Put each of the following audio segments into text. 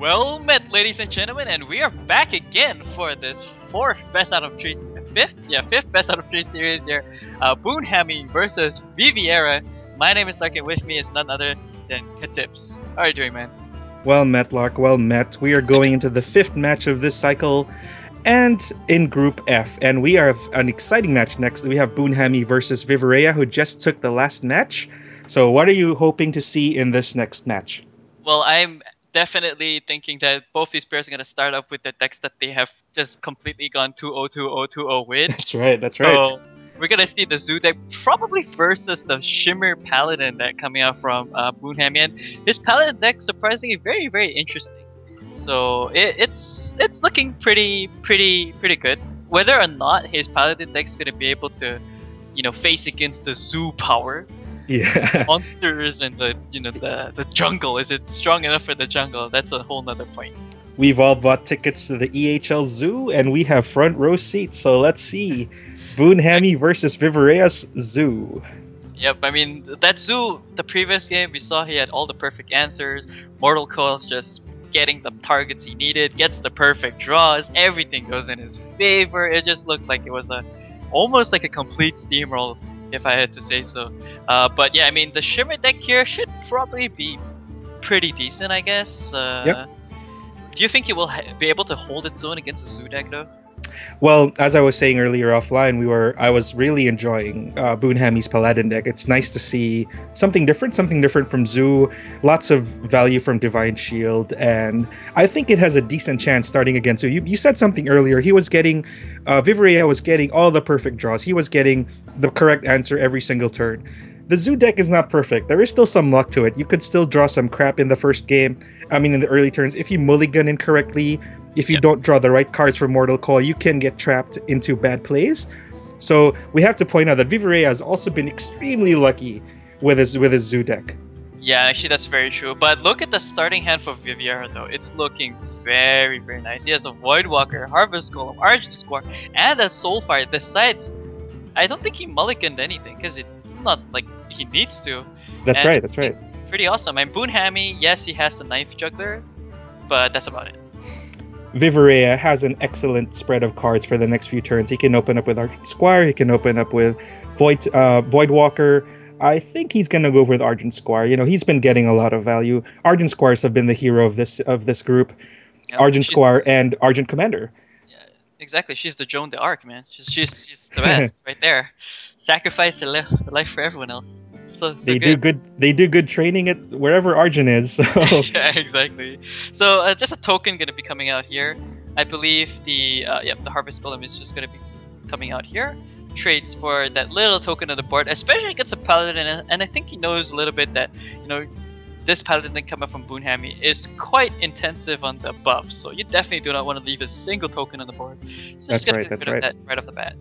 Well met, ladies and gentlemen, and we are back again for this fourth best out of three, fifth, yeah, fifth best out of three series here. Uh, Boonhammy versus Viverea. My name is Larc, and with me is none other than Katips. How are you doing, man? Well met, Larc. Well met. We are going into the fifth match of this cycle, and in Group F, and we have an exciting match next. We have Boonhammy versus Viverea, who just took the last match. So, what are you hoping to see in this next match? Well, I'm definitely thinking that both these pairs are going to start off with the decks that they have just completely gone 2-0, 2-0, 2-0 with. That's right, that's right. So we're going to see the Zoo deck probably versus the Shimmer Paladin deck coming out from uh, Boonhammy. And his Paladin deck surprisingly very, very interesting. So it, it's it's looking pretty, pretty, pretty good. Whether or not his Paladin deck is going to be able to, you know, face against the Zoo power yeah. monsters and the you know the the jungle. Is it strong enough for the jungle? That's a whole nother point. We've all bought tickets to the EHL Zoo, and we have front row seats. So let's see, Boonhammy versus Viverea's Zoo. Yep, I mean that Zoo. The previous game we saw he had all the perfect answers. Mortal Coil's just getting the targets he needed, gets the perfect draws. Everything goes in his favor. It just looked like it was a almost like a complete steamroll if I had to say so. Uh, but yeah, I mean, the Shimmer deck here should probably be pretty decent, I guess. Uh, yep. Do you think it will be able to hold its own against the Zoo deck, though? Well, as I was saying earlier offline, we were I was really enjoying uh, Boonhammy's Paladin deck. It's nice to see something different, something different from Zoo. Lots of value from Divine Shield, and I think it has a decent chance starting against Zoo. You, you said something earlier. He was getting, uh, Viverea was getting all the perfect draws. He was getting the correct answer every single turn. The Zoo deck is not perfect. There is still some luck to it. You could still draw some crap in the first game. I mean, in the early turns, if you mulligan incorrectly, if you yep. don't draw the right cards for Mortal Coil, you can get trapped into bad plays. So we have to point out that Viverea has also been extremely lucky with his with his Zoo deck. Yeah, actually that's very true. But look at the starting hand for Viverea though. It's looking very, very nice. He has a Void Voidwalker, Harvest Golem, Argent Squire, and a Soulfire. Besides, I don't think he mulliganed anything because it's not like he needs to. That's and right, that's right. Pretty awesome. And Boonhammy, yes, he has the Knife Juggler, but that's about it. Viverea has an excellent spread of cards for the next few turns. He can open up with Argent Squire. He can open up with Void uh, Voidwalker. I think he's gonna go with Argent Squire. You know, he's been getting a lot of value. Argent Squires have been the hero of this of this group. Yeah, Argent Squire and Argent Commander. Yeah, exactly. She's the Joan d'Arc, man. She's she's, she's the best right there. Sacrifice the life for everyone else so they good. do good. They do good training at wherever Argent is. So. yeah, exactly. So uh, just a token going to be coming out here. I believe the uh, yep the Harvest Golem is just going to be coming out here. Trades for that little token on the board, especially against a Paladin, and I think he knows a little bit that you know this Paladin coming up from Boonhammy is quite intensive on the buff, so you definitely do not want to leave a single token on the board. So that's right. That's right. That right off the bat.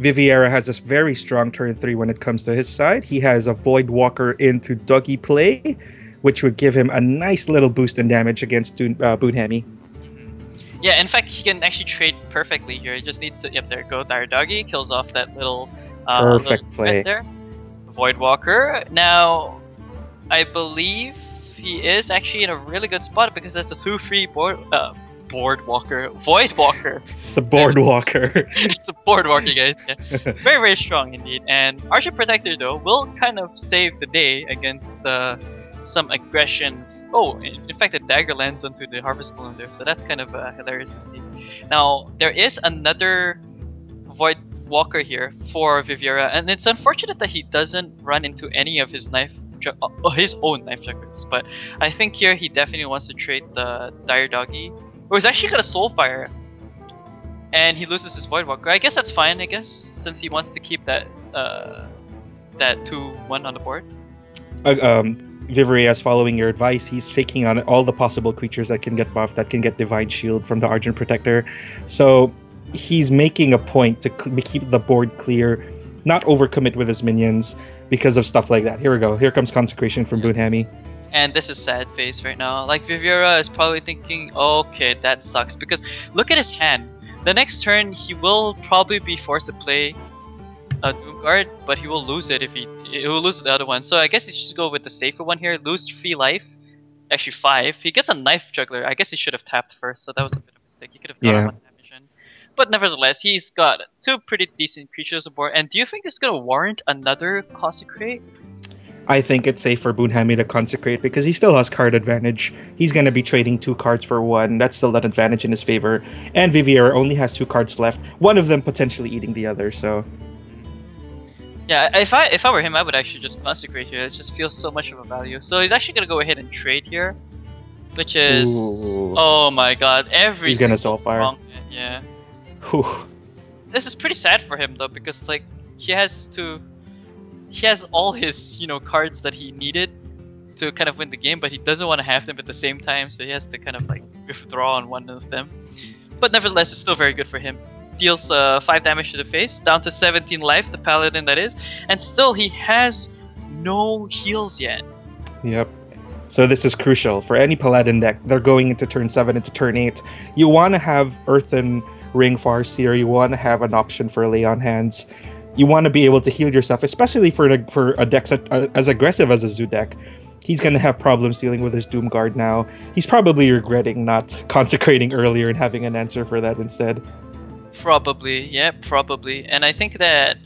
Viverea has a very strong turn three when it comes to his side. He has a Void Walker into Doggy play, which would give him a nice little boost in damage against Doon, uh, Boonhammy. Yeah, in fact, he can actually trade perfectly here. He just needs to, yep, there go, Dire Doggy, kills off that little, uh, Perfect little play. there. Void Walker. Now, I believe he is actually in a really good spot because that's a 2-3 board, uh, board walker, void walker. The board walker. it's a board walker, guys. Yeah. Very, very strong indeed. And Argent Protector though will kind of save the day against uh, some aggression. Oh, in fact, the dagger lands onto the Harvest Golem there, so that's kind of uh, hilarious to see. Now there is another void walker here for Viverea, and it's unfortunate that he doesn't run into any of his knife uh, his own knife jugglers. But I think here he definitely wants to trade the Dire Doggy Oh, he's actually got a Soulfire. And he loses his Voidwalker. I guess that's fine, I guess, since he wants to keep that uh, that 2-1 on the board. Uh, um, Viverea's following your advice. He's taking on all the possible creatures that can get buffed, that can get Divine Shield from the Argent Protector. So he's making a point to keep the board clear, not overcommit with his minions because of stuff like that. Here we go. Here comes Consecration from Boonhammy. And this is sad face right now. Like Viverea is probably thinking, okay, that sucks. Because look at his hand. The next turn, he will probably be forced to play a Doom Doomguard, but he will lose it if he he will lose the other one. So I guess he should go with the safer one here. Lose three life, actually five. He gets a knife juggler. I guess he should have tapped first, so that was a bit of a mistake. He could have Yeah. one damage in. But nevertheless, he's got two pretty decent creatures aboard. And do you think this is gonna warrant another consecrate? I think it's safe for Boonhammy to consecrate because he still has card advantage. He's going to be trading two cards for one. That's still an advantage in his favor. And Vivier only has two cards left. One of them potentially eating the other. So Yeah, if I if I were him, I would actually just consecrate here. It just feels so much of a value. So he's actually gonna go ahead and trade here, which is Ooh. oh my god, every he's going to Soulfire. wrong- Yeah, Whew. this is pretty sad for him though because like he has to, he has all his you know cards that he needed to kind of win the game, but he doesn't want to have them at the same time, so he has to kind of like withdraw on one of them. But nevertheless, it's still very good for him. Deals uh, 5 damage to the face, down to 17 life, the paladin that is, and still he has no heals yet. Yep. So this is crucial for any Paladin deck. They're going into turn seven into turn eight. You want to have Earthen Ring Farseer. You want to have an option for Lay on Hands. You want to be able to heal yourself, especially for a, for a deck such, uh, as aggressive as a Zoo deck. He's going to have problems dealing with his Doom Guard now. He's probably regretting not consecrating earlier and having an answer for that instead. Probably, yeah, probably. And I think that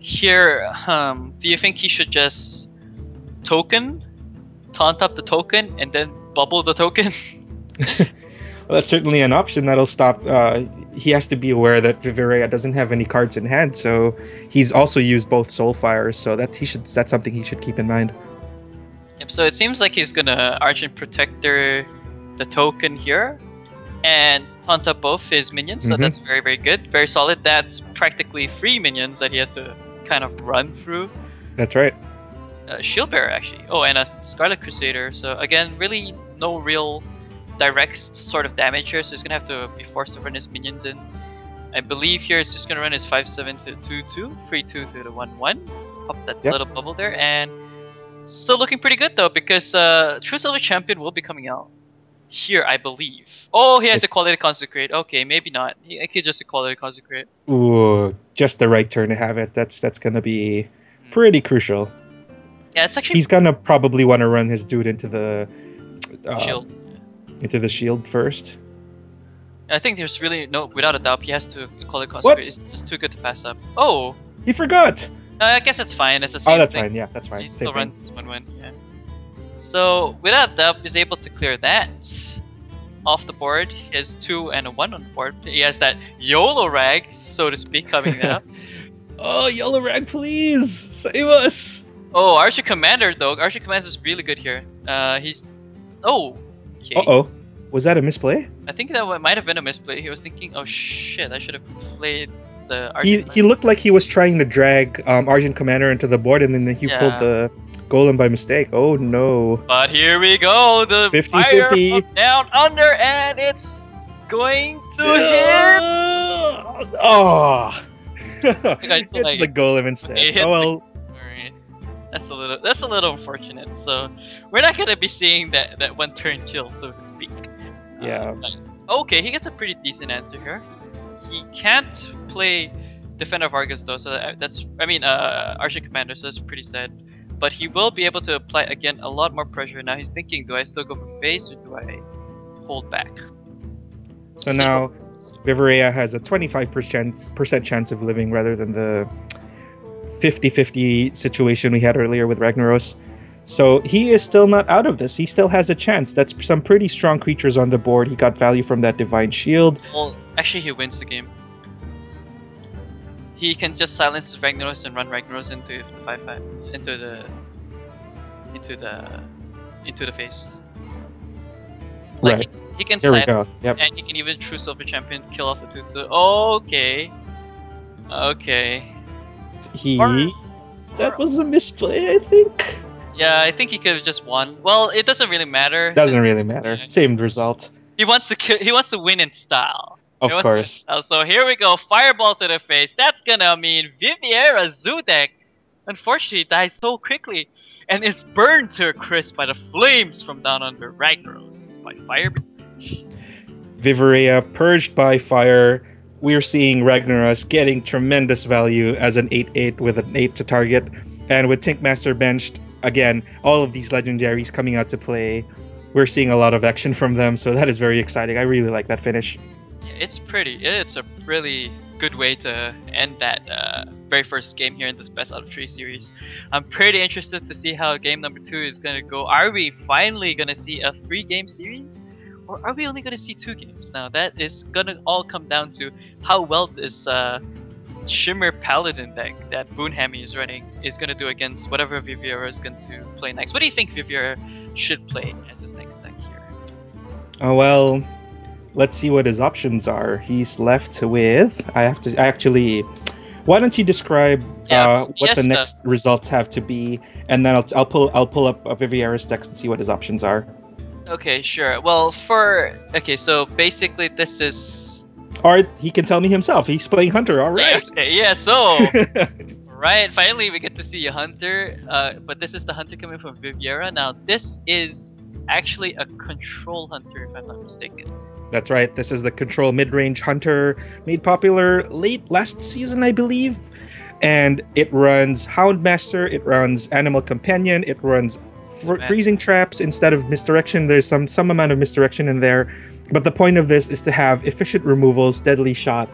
here, um, do you think he should just token, taunt up the token, and then bubble the token? That's certainly an option that'll stop. Uh, he has to be aware that Viverea doesn't have any cards in hand, so he's also used both Soulfires. So that he should that's something he should keep in mind. Yep, so it seems like he's gonna Argent Protector the token here, and taunt up both his minions, so Mhm. that's very, very good. Very solid. That's practically three minions that he has to kind of run through. That's right. uh, Shield Bearer actually. Oh, and a Scarlet Crusader. So again, really no real direct sort of damage here. So he's gonna have to be forced to run his minions in. I believe here it's just gonna run his 5-7 to 2-2, 3-2 to the 1-1. Pop that Yep. little bubble there, and still looking pretty good though because uh, True Silver Champion will be coming out here, I believe. Oh, he has It- to Equality Consecrate. Okay, maybe not. He, could just a Equality Consecrate. Ooh, just the right turn to have it. That's that's gonna be pretty crucial. Yeah, it's actually He's gonna probably want to run his dude into the uh, shield. Into the shield first. I think there's really no, without a doubt, he has to call it What? It's too good to pass up. Oh, He forgot. uh, I guess it's fine. It's the same Oh, that's thing. fine. Yeah, that's He fine. Same still thing. runs one one. Yeah. So without a doubt, he's able to clear that off the board. He has two and a one on the board. He has that YOLO rag, so to speak, coming up. Oh, YOLO rag, please save us. oh, Argent Commander though. Argent Commander is really good here. Uh, he's oh. Okay. Uh oh, was that a misplay? I think that might have been a misplay. He was thinking, oh shit, I should have played the Argent He he looked like he was trying to drag um, Argent Commander into the board, and then he Yeah. pulled the golem by mistake. Oh no. But here we go, the 50-50. fire down under, and it's going to hit. Oh. think I still it's the golem instead. Oh well. That's a little that's a little unfortunate. So we're not gonna be seeing that that one turn kill, so to speak. Yeah. But- okay, he gets a pretty decent answer here. He can't play Defender of Argus though, so that's I mean uh Archer Commander, so that's pretty sad. But he will be able to apply again a lot more pressure. Now he's thinking, do I still go for face or do I hold back? So now Viverea has a 25% chance of living rather than the 50-50 situation we had earlier with Ragnaros. So he is still not out of this. He still has a chance. That's some pretty strong creatures on the board. He got value from that Divine Shield. Well, actually, he wins the game. He can just silence his Ragnaros and run Ragnaros into the five five into the into the into the face. Like Right. he, he can There we go. Yep. and he can even true silver champion kill off the two. Okay, okay. He Or- that was a misplay, I think. Yeah, I think he could have just won. Well, it doesn't really matter. Doesn't really matter. Same result. He wants to he wants to win in style. Of course. Oh, so here we go. Fireball to the face. That's gonna mean Viverea Zudek, unfortunately, dies so quickly and is burned to a crisp by the flames from down under Ragnaros by fire. Viverea purged by fire. We're seeing Ragnaros getting tremendous value as an 8-8 with an 8 to target. And with Tinkmaster benched, again, all of these legendaries coming out to play. we're seeing a lot of action from them, so that is very exciting. I really like that finish. Yeah, It's pretty. It's a really good way to end that uh, very first game here in this best out of three series. I'm pretty interested to see how game number two is gonna go. Are we finally gonna see a three game series? Or are we only gonna see two games? Now that is gonna all come down to how well this uh, Shimmer Paladin deck that Boonhammy is running is gonna do against whatever Viverea is going to play next. What do you think Viverea should play as his next deck here? Oh well, let's see what his options are. He's left with. I have to actually. Why don't you describe Yeah, uh, what yes, the uh, next results have to be, and then I'll, I'll pull I'll pull up a Viverea's decks and see what his options are. Okay, sure. Well, for okay, so basically this is Or he can tell me himself. He's playing Hunter. All right. Yeah. So right, finally we get to see a hunter. Uh, but this is the hunter coming from Viverea. Now this is actually a control hunter, if I'm not mistaken. That's right. This is the control mid-range hunter made popular late last season, I believe. And it runs Houndmaster, it runs Animal Companion, it runs fr- freezing traps instead of misdirection. There's some some amount of misdirection in there. But the point of this is to have efficient removals, deadly shot,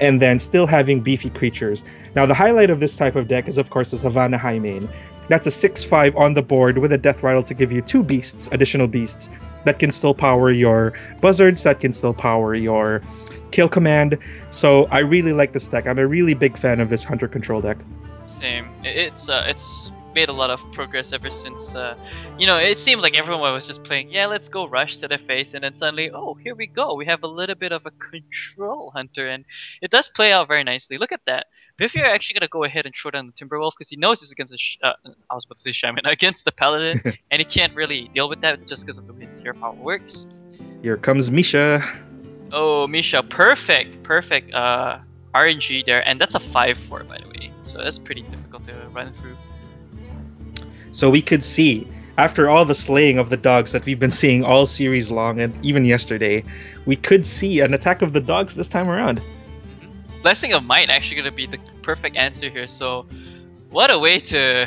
and then still having beefy creatures. Now the highlight of this type of deck is of course the Savannah Highmane. That's a 6-5 on the board with a death rattle to give you two beasts, additional beasts, that can still power your buzzards, that can still power your kill command. So I really like this deck. I'm a really big fan of this hunter control deck. Same. It's uh, it's made a lot of progress ever since. Uh, you know, it seemed like everyone was just playing. Yeah, let's go rush to the face, and then suddenly, oh, here we go. We have a little bit of a control hunter, and it does play out very nicely. Look at that. Vivier actually gonna go ahead and throw down the Timberwolf because he knows he's against the. Sh- uh, I was about to say Shaman against the Paladin, and he can't really deal with that just because of the way his hero power works. Here comes Misha. Oh, Misha, perfect, perfect uh, RNG there, and that's a 5-4 by the way, so that's pretty difficult to run through. So we could see, after all the slaying of the dogs that we've been seeing all series long and even yesterday, we could see an attack of the dogs this time around. Blessing of Might actually gonna be the perfect answer here. So, what a way to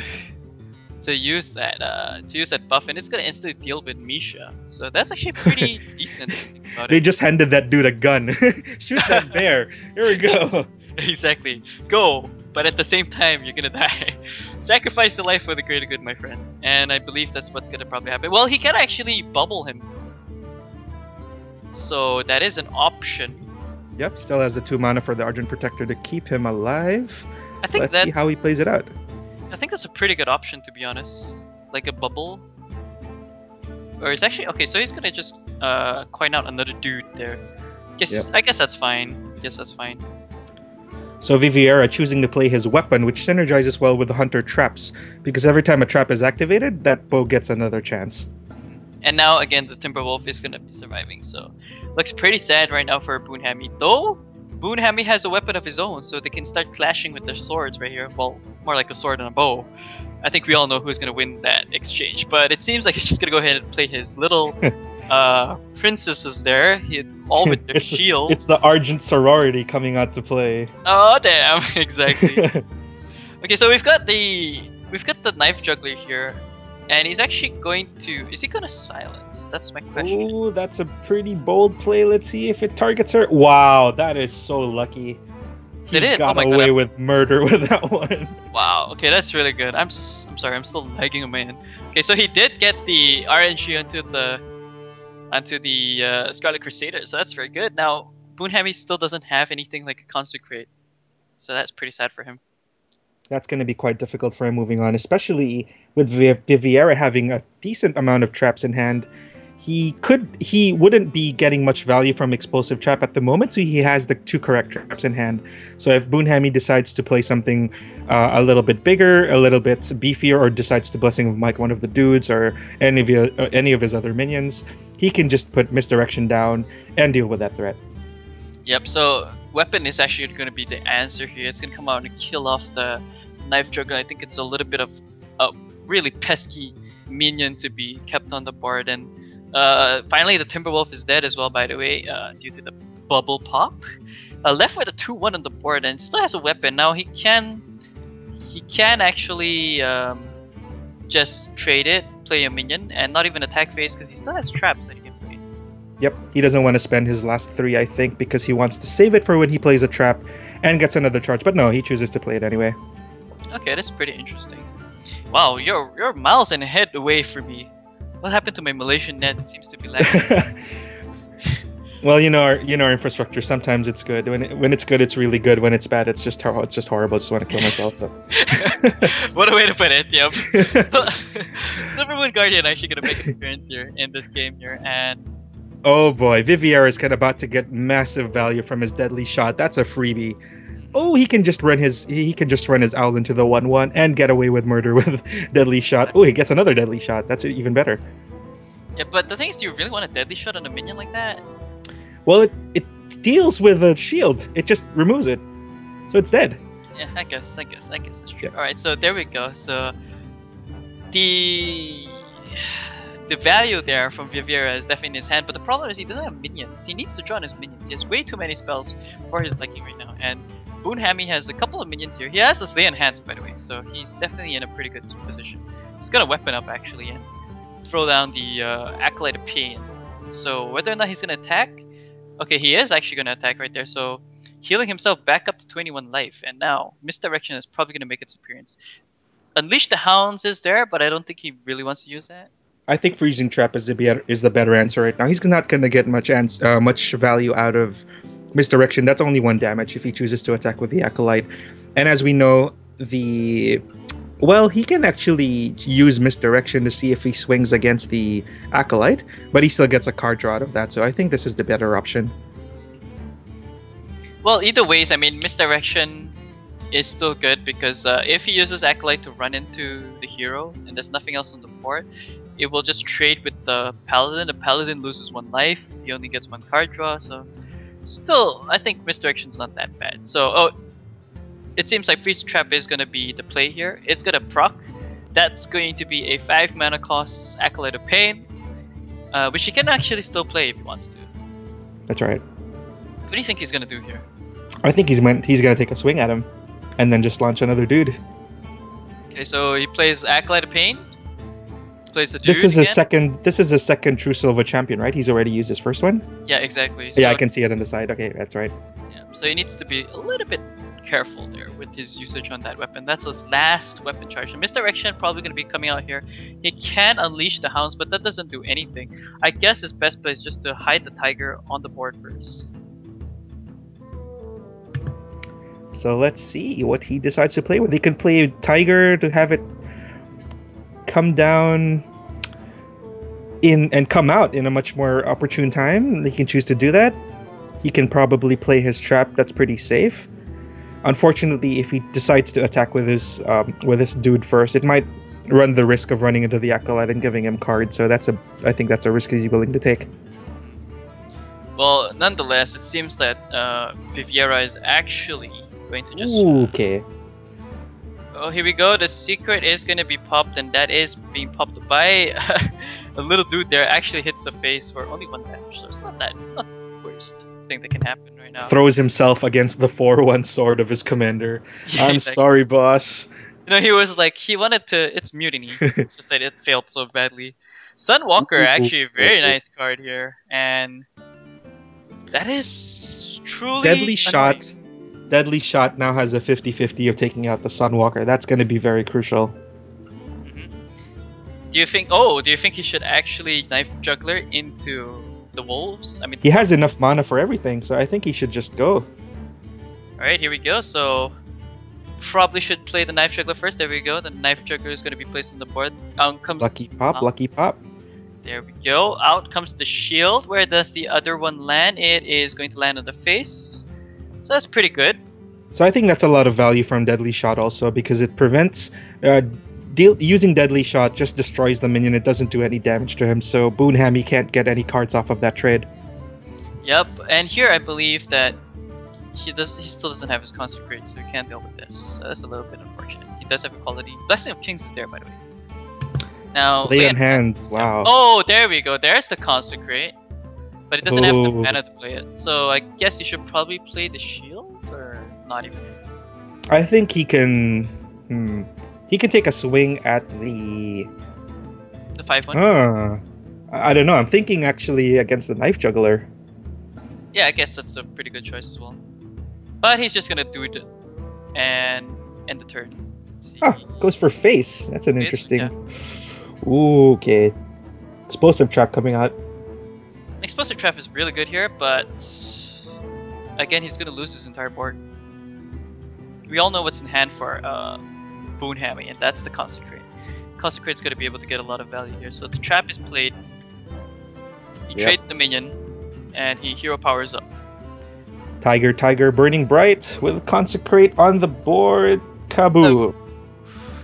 to use that uh, to use that buff, and it's gonna instantly deal with Misha. So that's actually pretty decent. if you think about They it. just handed that dude a gun. Shoot that bear. Here we go. exactly go, but at the same time you're gonna die. Sacrifice the life for the greater good, my friend. And I believe that's what's gonna probably happen. Well, he can actually bubble him, so that is an option. Yep, still has the two mana for the Argent Protector to keep him alive. I think Let's that see how he plays it out. I think that's a pretty good option to be honest. Like a bubble. Or it's actually okay, so he's gonna just uh coin out another dude there. Guess Yep. I guess that's fine. Guess that's fine. So Viverea choosing to play his weapon, which synergizes well with the Hunter traps, because every time a trap is activated, that bow gets another chance. And now again the Timberwolf is gonna be surviving, so looks pretty sad right now for Boonhammy. Though Boonhammy has a weapon of his own, so they can start clashing with their swords right here. Well, more like a sword and a bow. I think we all know who's gonna win that exchange, but it seems like he's just gonna go ahead and play his little uh princesses there, all with their it's, shield. it's the Argent sorority coming out to play. Oh damn! Exactly. okay, so we've got the we've got the knife juggler here, and he's actually going to. Is he gonna silence? That's my question. Ooh, that's a pretty bold play. Let's see if it targets her. Wow, that is so lucky. He Did it? Oh got my away I'm- with murder with that one. Wow. Okay, that's really good. I'm s- I'm sorry. I'm still lagging a man. Okay, so he did get the RNG onto the onto the uh, Scarlet Crusader, so that's very good. Now Boonhammy still doesn't have anything like a consecrate, so that's pretty sad for him. That's going to be quite difficult for him moving on, especially with Viverea having a decent amount of traps in hand. He could, he wouldn't be getting much value from explosive trap at the moment, so he has the two correct traps in hand. So if Boonhammy decides to play something uh, a little bit bigger, a little bit beefier, or decides to blessing of Might one of the dudes or any of uh, any of his other minions, he can just put misdirection down and deal with that threat. Yep. So weapon is actually going to be the answer here. It's going to come out and kill off the knife juggler. I think it's a little bit of a really pesky minion to be kept on the board. And uh, finally, the Timberwolf is dead as well. By the way, uh, due to the bubble pop. Uh, left with a two-one on the board and still has a weapon. Now he can he can actually um, just trade it play a minion and not even attack phase because he still has traps that he can play. Yep, he doesn't want to spend his last three, I think, because he wants to save it for when he plays a trap and gets another charge. But no, he chooses to play it anyway. Okay, that's pretty interesting. Wow, you're you're miles and head away from me. What happened to my Malaysian net? It seems to be lagging. well, you know, our, you know, our infrastructure. Sometimes it's good. When it, when it's good, it's really good. When it's bad, it's just it's just horrible. I just want to kill myself. So. what a way to put it. Yep. Silvermoon Guardian actually gonna make an appearance here in this game here, and oh boy, Viverea is kind of about to get massive value from his deadly shot. That's a freebie. Oh, he can just run his he can just run his owl into the one one and get away with murder with deadly shot. Oh, he gets another deadly shot. That's even better. Yeah, but the thing is, do you really want a deadly shot on a minion like that? Well, it it deals with a shield. It just removes it, so it's dead. Yeah, I guess, I guess, I guess it's true. Yeah. All right, so there we go. So the the value there from Viverea is definitely in his hand, but the problem is he doesn't have minions. He needs to draw on his minions. He has way too many spells for his liking right now, and Boonhammy has a couple of minions here. He has a Lay on Hands, by the way, so he's definitely in a pretty good position. He's gonna weapon up actually and throw down the uh, Acolyte of Pain. So whether or not he's gonna attack, okay, he is actually gonna attack right there. So healing himself back up to 21 life, and now Misdirection is probably gonna make its appearance. Unleash the Hounds is there, but I don't think he really wants to use that. I think freezing trap is the better is the better answer right now. He's not gonna get much ans- uh, much value out of misdirection, that's only one damage if he chooses to attack with the Acolyte. And as we know, the well, he can actually use misdirection to see if he swings against the acolyte, but he still gets a card draw out of that. So I think this is the better option. Well, either ways, I mean, misdirection is still good because uh, if he uses acolyte to run into the hero and there's nothing else on the board, it will just trade with the paladin. The paladin loses one life. He only gets one card draw. So still, I think misdirection's not that bad. So, oh, it seems like Freeze Trap is going to be the play here. It's going to proc. That's going to be a 5 mana cost Acolyte of Pain, uh, which he can actually still play if he wants to. That's right. What do you think he's going to do here? I think he's meant, he's going to take a swing at him and then just launch another dude. Okay, so he plays Acolyte of Pain plays the This is again. a second. This is a second True Silver champion, right? He's already used his first one. Yeah, exactly. So, yeah, I can see it on the side. Okay, that's right. Yeah, so he needs to be a little bit careful there with his usage on that weapon. That's his last weapon charge. And Misdirection probably going to be coming out here. He can unleash the hounds, but that doesn't do anything. I guess his best play is just to hide the tiger on the board first. So let's see what he decides to play with. He can play Tiger to have it come down in and come out in a much more opportune time. He can choose to do that. He can probably play his trap. That's pretty safe. Unfortunately, if he decides to attack with his um, with this dude first, it might run the risk of running into the acolyte and giving him cards. So that's a I think that's a risk he's willing to take. Well, nonetheless, it seems that uh, Viverea is actually going to just. Ooh, okay. Oh, here we go. The secret is going to be popped, and that is being popped by a little dude there. Actually hits a face for only one damage, so it's not that not thing that can happen right now. Throws himself against the 4-1 sword of his commander. Yeah, I'm exactly. sorry, boss. You know, he was like, he wanted to. It's mutiny. it's just that it failed so badly. Sunwalker, actually, a very nice card here, and that is truly deadly annoying. shot Deadly Shot now has a 50 50 of taking out the Sunwalker. That's going to be very crucial. Mm-hmm. Do you think? Oh, do you think he should actually knife juggler into the wolves? I mean, he has enough mana for everything, so I think he should just go. All right, here we go. So probably should play the knife juggler first. There we go. The knife juggler is going to be placed on the board. Out comes lucky pop. Lucky pop. There we go. Out comes the shield. Where does the other one land? It is going to land on the face. So that's pretty good. So I think that's a lot of value from Deadly Shot also because it prevents uh, deal using Deadly Shot just destroys the minion. It doesn't do any damage to him. So Boonham, he can't get any cards off of that trade. Yep, and here I believe that he does he still doesn't have his consecrate, so he can't deal with this. So that's a little bit unfortunate. He does have a Equality. Blessing of Kings is there by the way. Now lay on hands. Wow. Oh, there we go. There's the consecrate but it doesn't Ooh. have the mana to play it. So I guess you should probably play the shield, or not even. I think he can. Hmm, he can take a swing at the The five one. Ah, I don't know. I'm thinking actually against the knife juggler. Yeah, I guess that's a pretty good choice as well. But he's just gonna do it and end the turn. See. Ah, goes for face. That's an Face, interesting. Ooh, okay. Explosive trap coming out. Explosive Trap is really good here, but again, he's gonna lose his entire board. We all know what's in hand for uh, Boonhammy, and that's the Consecrate. Consecrate's gonna be able to get a lot of value here. So the trap is played. He Yep. trades the minion, and he hero powers up. Tiger, Tiger, burning bright with consecrate on the board. Kaboo.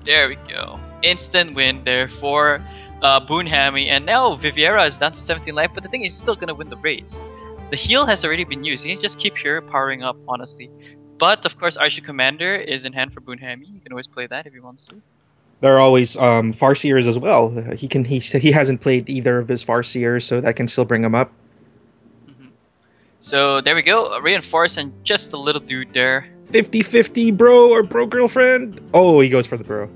There we go. Instant win there for uh, Boonhammy, and now Viverea is down to 17 life, but the thing is, he's still gonna win the race. The heal has already been used. He can just keep hero powering up, honestly. But of course, Argent Commander is in hand for Boonhammy. You can always play that if he wants to. There are always um, Farseers as well. He can he he hasn't played either of his Farseers, so that can still bring him up. hmm So there we go. Reinforce and just a little dude there. 50-50 bro or bro girlfriend. Oh, he goes for the bro.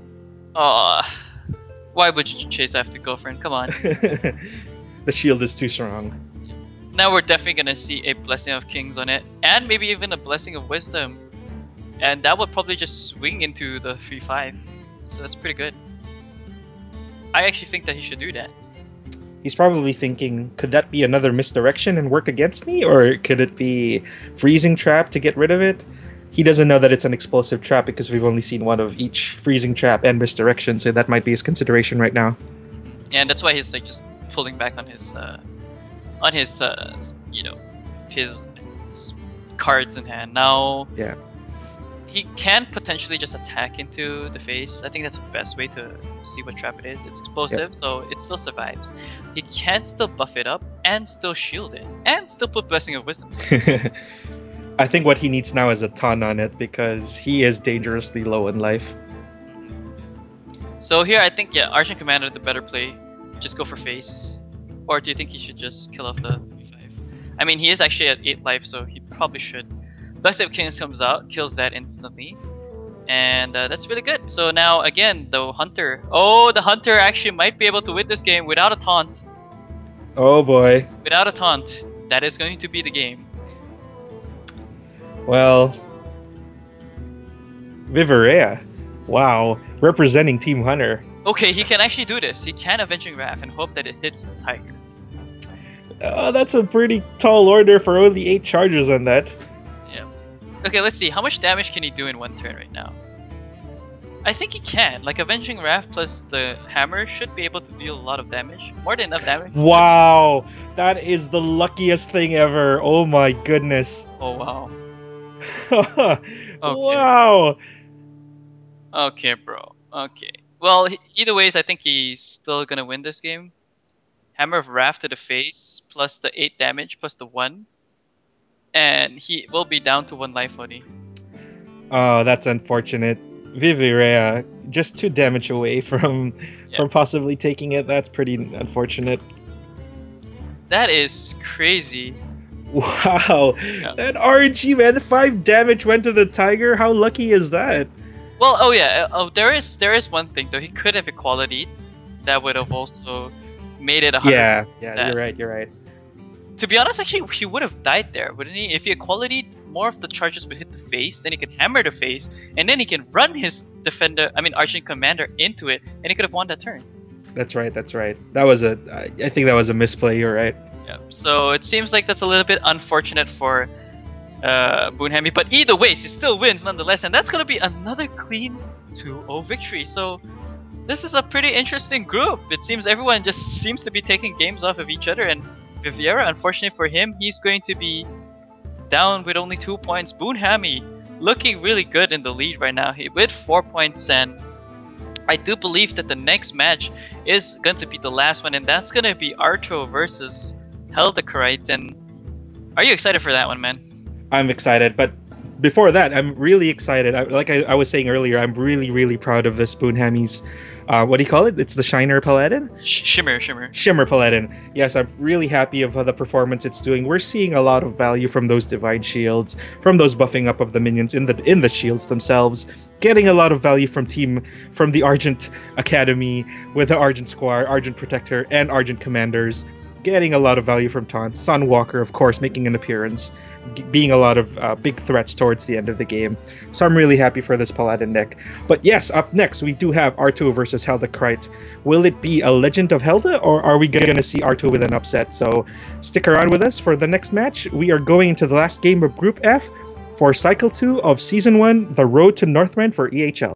Aw. Why would you chase after girlfriend? Come on. the shield is too strong. Now we're definitely gonna see a blessing of kings on it, and maybe even a blessing of wisdom, and that would probably just swing into the three five. So that's pretty good. I actually think that he should do that. He's probably thinking, could that be another misdirection and work against me, or could it be freezing trap to get rid of it? He doesn't know that it's an explosive trap because we've only seen one of each freezing trap and misdirection, so that might be his consideration right now. And that's why he's like just pulling back on his, uh, on his, uh, you know, his cards in hand. Now, Yeah. he can potentially just attack into the face. I think that's the best way to see what trap it is. It's explosive, so it still survives. He can still buff it up and still shield it and still put Blessing of Wisdom. I think what he needs now is a ton on it because he is dangerously low in life. So here, I think yeah, Argent Commander the better play. Just go for face, or do you think he should just kill off the five? I mean, he is actually at eight life, so he probably should. Blessing of Kings comes out, kills that instantly, and uh, that's really good. So now again, the Hunter. Oh, the Hunter actually might be able to win this game without a taunt. Oh boy. Without a taunt, that is going to be the game. Well, Viverea. Wow. Representing Team Hunter. Okay, he can actually do this. He can Avenging Wrath and hope that it hits the Tiger. Oh, that's a pretty tall order for only eight charges on that. Yeah. Okay, let's see. How much damage can he do in one turn right now? I think he can. Like Avenging Wrath plus the hammer should be able to deal a lot of damage. More than enough damage. Wow. That is the luckiest thing ever. Oh my goodness. Oh wow. Wow. Okay, bro. Okay. Well, either ways, I think he's still gonna win this game. Hammer of Wrath to the face plus the eight damage plus the one, and he will be down to one life only. Oh, that's unfortunate. Viverea just two damage away from Yeah. from possibly taking it. That's pretty unfortunate. That is crazy. Wow. That RNG man, five damage went to the tiger. How lucky is that? Well, oh yeah, oh there is there is one thing though. He could have equality. That would have also made it a hundred. Yeah, yeah, that. you're right, you're right. To be honest, actually, he would have died there, wouldn't he? If he equality, more of the charges would hit the face. Then he can hammer the face, and then he can run his defender, I mean, Argent commander into it, and he could have won that turn. That's right, that's right. That was a, I think that was a misplay, you're right. Yeah. So it seems like that's a little bit unfortunate for uh, Boonhammy, but either way, he still wins nonetheless, and that's gonna be another clean 2-0 victory. So this is a pretty interesting group. It seems everyone just seems to be taking games off of each other, and Viverea, unfortunately for him, he's going to be down with only two points. Boonhammy looking really good in the lead right now, he with four points, and I do believe that the next match is going to be the last one, and that's going to be Artro versus Heldekarite. And are you excited for that one, man? I'm excited, but before that, I'm really excited. I, like I, I was saying earlier, I'm really, really proud of this Boonhammy's. Uh, what do you call it? It's the Shiner Paladin? Shimmer, shimmer. Shimmer Paladin. Yes, I'm really happy of the performance it's doing. We're seeing a lot of value from those divine shields, from those buffing up of the minions in the in the shields themselves. getting a lot of value from team from the Argent Academy with the Argent Squire, Argent Protector, and Argent Commanders. Getting a lot of value from taunts. Sunwalker, of course, making an appearance, being a lot of uh, big threats towards the end of the game. So I'm really happy for this Paladin deck. But yes, up next we do have R2 versus Helda Krite. Will it be a Legend of Helda, or are we going to see R2 with an upset? So stick around with us for the next match. We are going into the last game of Group F for Cycle 2 of Season 1, The Road to Northrend for EHL.